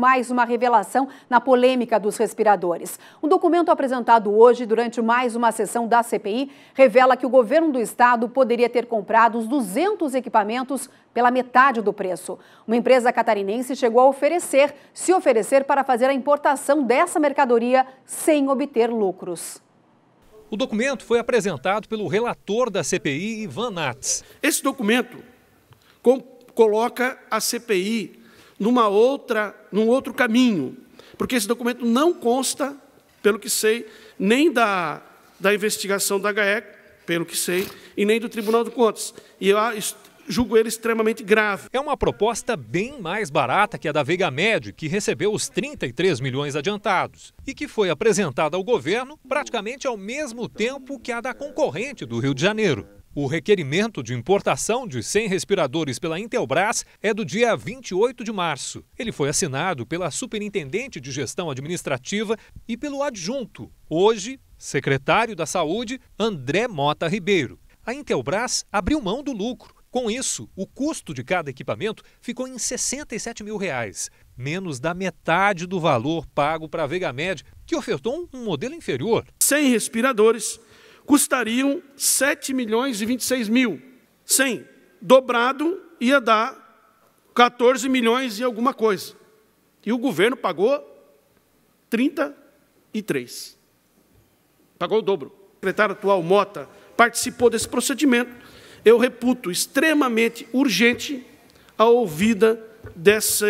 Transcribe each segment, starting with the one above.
mais uma revelação na polêmica dos respiradores. Um documento apresentado hoje durante mais uma sessão da CPI revela que o governo do estado poderia ter comprado os 200 equipamentos pela metade do preço. Uma empresa catarinense chegou a oferecer, se oferecer para fazer a importação dessa mercadoria sem obter lucros. O documento foi apresentado pelo relator da CPI, Ivan Nats. Esse documento coloca a CPI numa outra, num outro caminho, porque esse documento não consta, pelo que sei, nem da, da investigação da GAEC, pelo que sei, e nem do Tribunal de Contas. E eu julgo ele extremamente grave. É uma proposta bem mais barata que a da Veiga Med, que recebeu os 33 milhões adiantados e que foi apresentada ao governo praticamente ao mesmo tempo que a da concorrente do Rio de Janeiro. O requerimento de importação de 100 respiradores pela Intelbras é do dia 28 de março. Ele foi assinado pela Superintendente de Gestão Administrativa e pelo adjunto, hoje secretário da Saúde, André Mota Ribeiro. A Intelbras abriu mão do lucro. Com isso, o custo de cada equipamento ficou em 67 mil reais, menos da metade do valor pago para a Vegamed, que ofertou um modelo inferior. 100 respiradores custariam 7 milhões e 26 mil. 100 dobrado ia dar 14 milhões e alguma coisa. E o governo pagou 33. Pagou o dobro. O secretário atual Mota participou desse procedimento. Eu reputo extremamente urgente a ouvida dessa,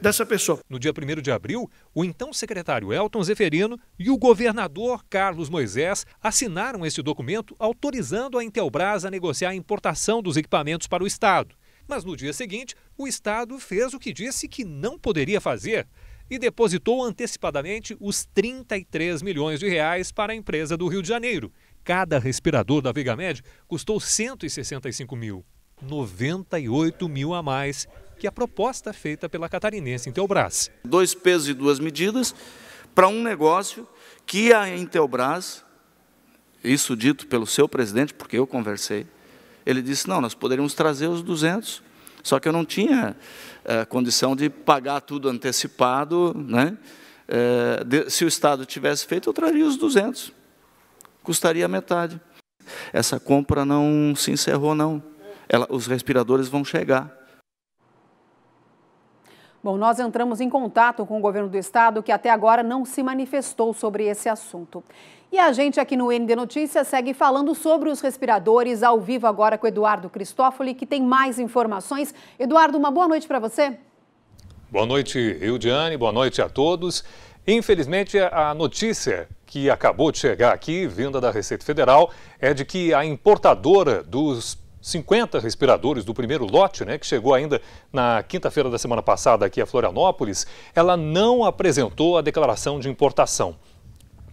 dessa pessoa. No dia 1 de abril, o então secretário Elton Zeferino e o governador Carlos Moisés assinaram esse documento autorizando a Intelbras a negociar a importação dos equipamentos para o Estado. Mas no dia seguinte, o Estado fez o que disse que não poderia fazer e depositou antecipadamente os 33 milhões de reais para a empresa do Rio de Janeiro. Cada respirador da Vegamed custou 165 mil. 98 mil a mais que a proposta feita pela catarinense Intelbras. Dois pesos e duas medidas para um negócio que a Intelbras, isso dito pelo seu presidente, porque eu conversei, ele disse, não, nós poderíamos trazer os 200, só que eu não tinha é, condição de pagar tudo antecipado, né? É, de, se o Estado tivesse feito, eu traria os 200, custaria metade. Essa compra não se encerrou, não. Ela, os respiradores vão chegar. Bom, nós entramos em contato com o governo do estado, que até agora não se manifestou sobre esse assunto. E a gente aqui no ND Notícias segue falando sobre os respiradores, ao vivo agora com Eduardo Cristófoli, que tem mais informações. Eduardo, uma boa noite para você. Boa noite, Ildiane, boa noite a todos. Infelizmente, a notícia que acabou de chegar aqui, vinda da Receita Federal, é de que a importadora dos 50 respiradores do primeiro lote, né, que chegou ainda na quinta-feira da semana passada aqui a Florianópolis, ela não apresentou a declaração de importação.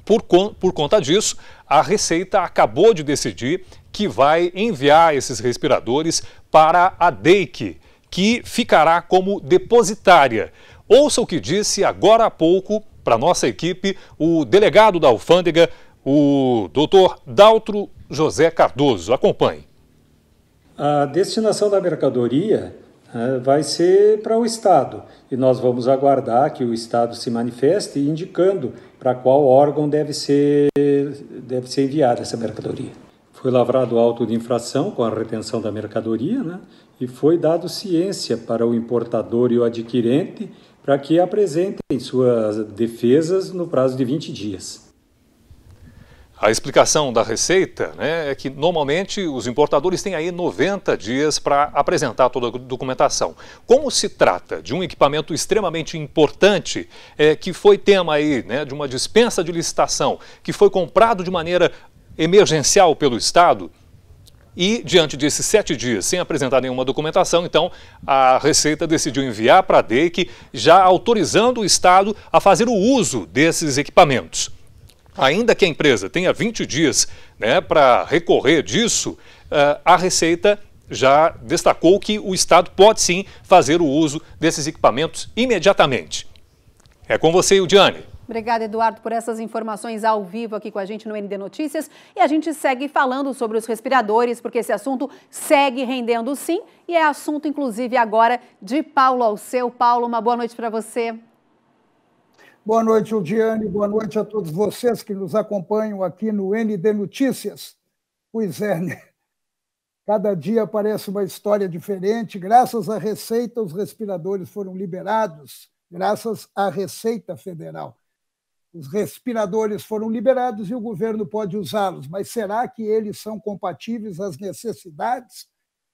Por, por conta disso, a Receita acabou de decidir que vai enviar esses respiradores para a DEIC, que ficará como depositária. Ouça o que disse agora há pouco para nossa equipe o delegado da alfândega, o doutor Daltro José Cardoso. Acompanhe. A destinação da mercadoria né, vai ser para o Estado e nós vamos aguardar que o Estado se manifeste indicando para qual órgão deve ser, deve ser enviada essa mercadoria. Foi lavrado auto de infração com a retenção da mercadoria né, e foi dado ciência para o importador e o adquirente para que apresentem suas defesas no prazo de 20 dias. A explicação da Receita né, é que normalmente os importadores têm aí 90 dias para apresentar toda a documentação. Como se trata de um equipamento extremamente importante, é, que foi tema aí né, de uma dispensa de licitação, que foi comprado de maneira emergencial pelo Estado, e diante desses sete dias sem apresentar nenhuma documentação, então a Receita decidiu enviar para a DEIC já autorizando o Estado a fazer o uso desses equipamentos. Ainda que a empresa tenha 20 dias né, para recorrer disso, eh, a Receita já destacou que o Estado pode sim fazer o uso desses equipamentos imediatamente. É com você, Udiane. Obrigada, Eduardo, por essas informações ao vivo aqui com a gente no ND Notícias. E a gente segue falando sobre os respiradores, porque esse assunto segue rendendo sim. E é assunto, inclusive, agora de Paulo Alceu. Paulo, uma boa noite para você. Boa noite, Udiane. Boa noite a todos vocês que nos acompanham aqui no ND Notícias. Pois é, né? Cada dia aparece uma história diferente. Graças à Receita, os respiradores foram liberados, graças à Receita Federal. Os respiradores foram liberados e o governo pode usá-los, mas será que eles são compatíveis às necessidades?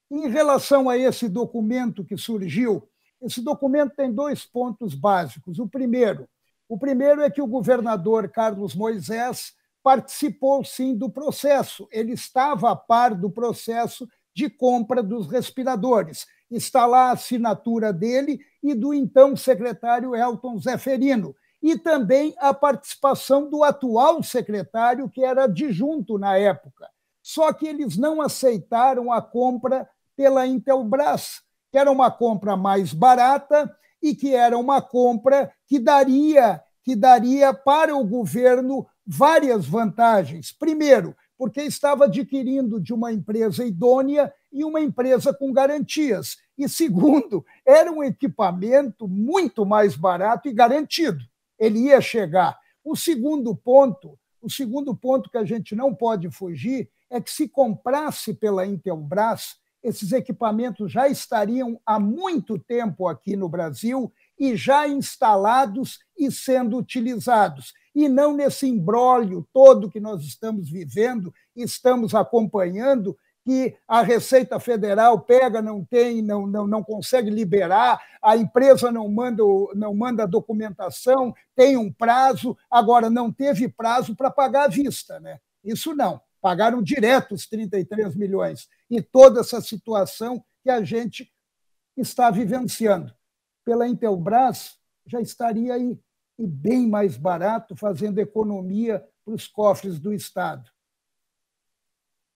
Em relação a esse documento que surgiu, esse documento tem dois pontos básicos. O primeiro, o primeiro é que o governador Carlos Moisés participou sim do processo, ele estava a par do processo de compra dos respiradores. Está lá a assinatura dele e do então secretário Elton Zeferino, e também a participação do atual secretário, que era adjunto na época. Só que eles não aceitaram a compra pela Intelbras, que era uma compra mais barata e que era uma compra que daria, que daria para o governo várias vantagens. Primeiro, porque estava adquirindo de uma empresa idônea e uma empresa com garantias. E segundo, era um equipamento muito mais barato e garantido. Ele ia chegar. O segundo ponto, o segundo ponto que a gente não pode fugir é que se comprasse pela Intelbras, esses equipamentos já estariam há muito tempo aqui no Brasil e já instalados e sendo utilizados, e não nesse embrólio todo que nós estamos vivendo, estamos acompanhando, que a Receita Federal pega, não tem, não, não, não consegue liberar, a empresa não manda, não manda documentação, tem um prazo, agora não teve prazo para pagar à vista. Né? Isso não pagaram direto os 33 milhões. E toda essa situação que a gente está vivenciando. Pela Intelbras, já estaria aí, e bem mais barato, fazendo economia para os cofres do Estado.